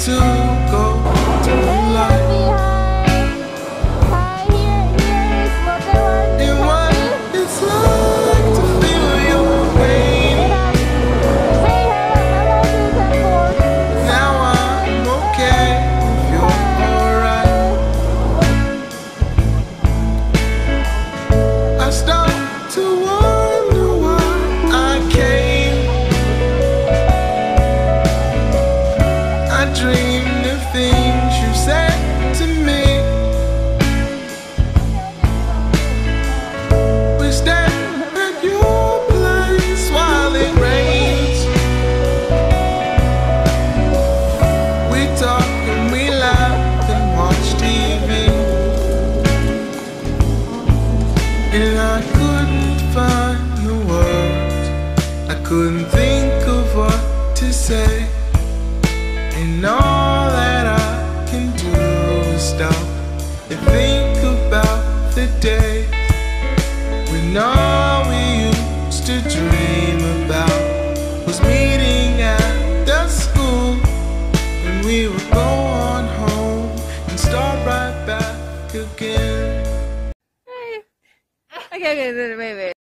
to And I couldn't find the words I couldn't think of what to say And all that I can do is stop And think about the days When all. okay, okay, wait, wait.